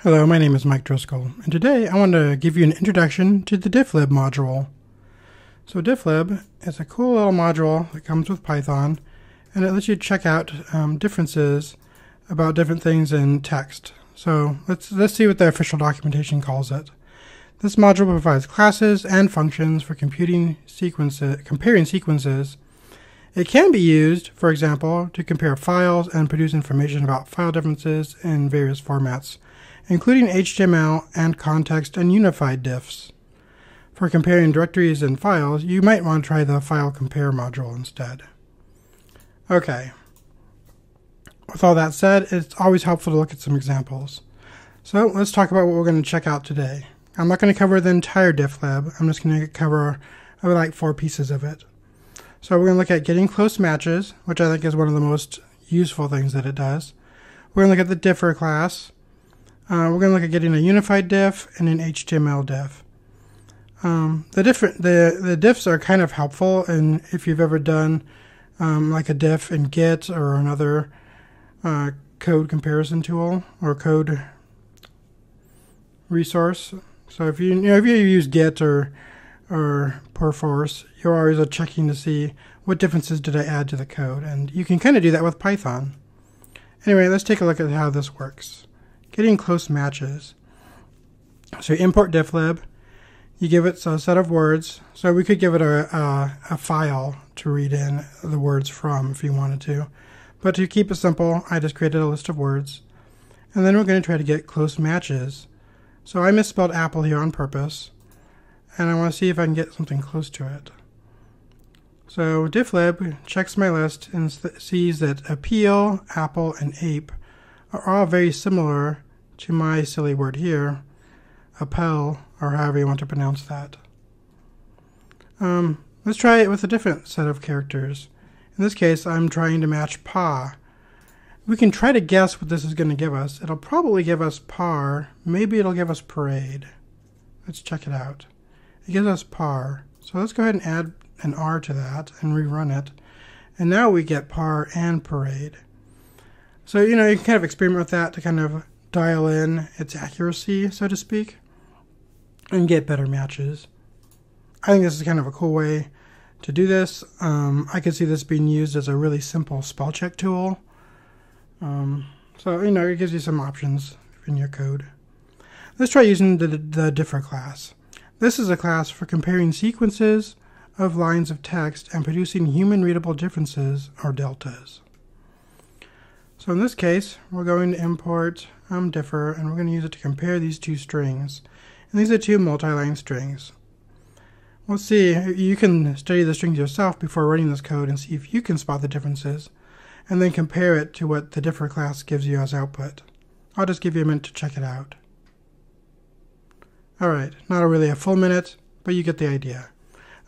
Hello, my name is Mike Driscoll, and today I want to give you an introduction to the difflib module. So difflib is a cool little module that comes with Python, and it lets you check out um, differences about different things in text. So let's let's see what the official documentation calls it. This module provides classes and functions for computing sequences, comparing sequences. It can be used, for example, to compare files and produce information about file differences in various formats including HTML and context and unified diffs. For comparing directories and files, you might want to try the file compare module instead. Okay. With all that said, it's always helpful to look at some examples. So let's talk about what we're going to check out today. I'm not going to cover the entire difflib. I'm just going to cover I would like four pieces of it. So we're going to look at getting close matches, which I think is one of the most useful things that it does. We're going to look at the differ class, uh, we're going to look at getting a unified diff and an HTML diff. Um, the different the the diffs are kind of helpful, and if you've ever done um, like a diff in Git or another uh, code comparison tool or code resource. So if you, you know if you use Git or or Perforce, you're always checking to see what differences did I add to the code, and you can kind of do that with Python. Anyway, let's take a look at how this works getting close matches. So you import difflib, you give it a set of words. So we could give it a, a, a, file to read in the words from if you wanted to. But to keep it simple, I just created a list of words. And then we're going to try to get close matches. So I misspelled apple here on purpose. And I want to see if I can get something close to it. So difflib checks my list and sees that appeal, apple, and ape are all very similar to my silly word here, appel, or however you want to pronounce that. Um, let's try it with a different set of characters. In this case, I'm trying to match pa. We can try to guess what this is going to give us. It'll probably give us par. Maybe it'll give us parade. Let's check it out. It gives us par. So let's go ahead and add an R to that and rerun it. And now we get par and parade. So, you know, you can kind of experiment with that to kind of dial in its accuracy, so to speak, and get better matches. I think this is kind of a cool way to do this. Um, I could see this being used as a really simple spell check tool. Um, so, you know, it gives you some options in your code. Let's try using the, the differ class. This is a class for comparing sequences of lines of text and producing human readable differences or deltas. So in this case, we're going to import um, differ, and we're going to use it to compare these two strings. And these are two multi-line strings. Let's see, you can study the strings yourself before running this code and see if you can spot the differences, and then compare it to what the differ class gives you as output. I'll just give you a minute to check it out. Alright, not really a full minute, but you get the idea.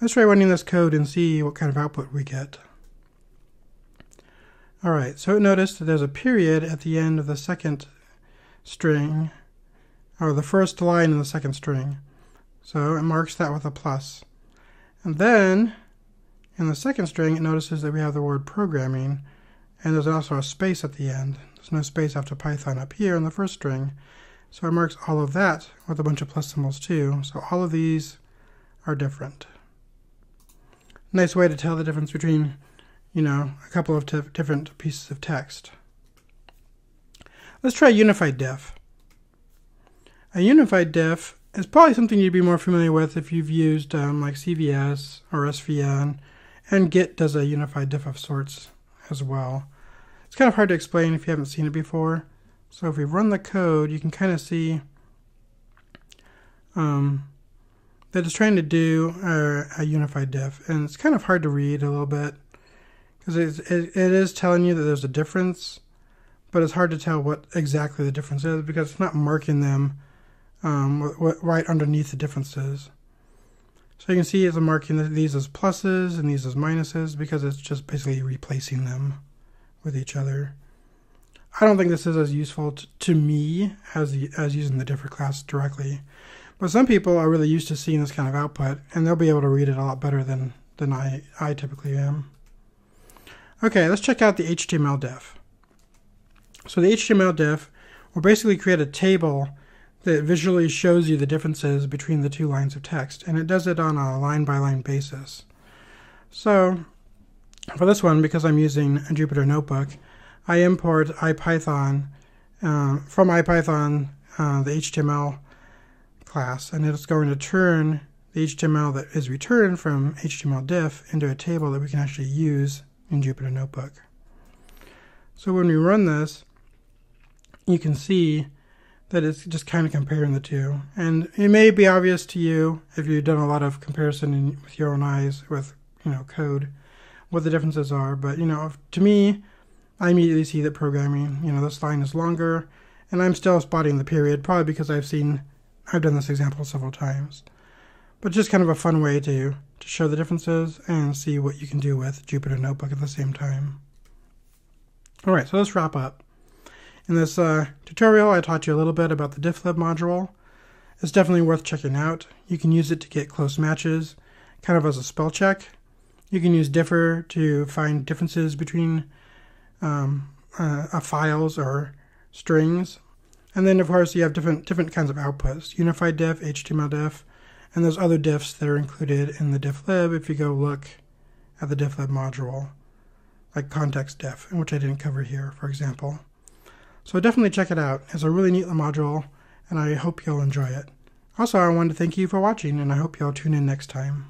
Let's try running this code and see what kind of output we get. Alright, so notice that there's a period at the end of the second string, or the first line in the second string. So it marks that with a plus. And then, in the second string, it notices that we have the word programming, and there's also a space at the end. There's no space after Python up here in the first string. So it marks all of that with a bunch of plus symbols too. So all of these are different. Nice way to tell the difference between, you know, a couple of different pieces of text. Let's try unified diff. A unified diff is probably something you'd be more familiar with if you've used um, like CVS or SVN, and Git does a unified diff of sorts as well. It's kind of hard to explain if you haven't seen it before. So if we run the code, you can kind of see um, that it's trying to do a, a, unified diff, and it's kind of hard to read a little bit because it, it is telling you that there's a difference but it's hard to tell what exactly the difference is because it's not marking them um, right underneath the differences. So you can see it's marking these as pluses and these as minuses because it's just basically replacing them with each other. I don't think this is as useful to me as the, as using the differ class directly, but some people are really used to seeing this kind of output and they'll be able to read it a lot better than than I I typically am. Okay, let's check out the HTML diff. So the HTML diff, will basically create a table that visually shows you the differences between the two lines of text, and it does it on a line-by-line basis. So for this one, because I'm using a Jupyter Notebook, I import IPython uh, from IPython uh, the HTML class, and it's going to turn the HTML that is returned from HTML diff into a table that we can actually use in Jupyter Notebook. So when we run this, you can see that it's just kind of comparing the two. And it may be obvious to you if you've done a lot of comparison in, with your own eyes with you know code what the differences are. But you know, to me, I immediately see that programming, you know, this line is longer, and I'm still spotting the period, probably because I've seen, I've done this example several times. But just kind of a fun way to, to show the differences and see what you can do with Jupyter Notebook at the same time. Alright, so let's wrap up. In this uh, tutorial, I taught you a little bit about the difflib module. It's definitely worth checking out. You can use it to get close matches, kind of as a spell check. You can use differ to find differences between um, uh, files or strings. And then, of course, you have different different kinds of outputs: unified diff, HTML diff, and there's other diffs that are included in the difflib. If you go look at the difflib module, like context diff, which I didn't cover here, for example. So definitely check it out. It's a really neat module, and I hope you'll enjoy it. Also, I wanted to thank you for watching, and I hope you'll tune in next time.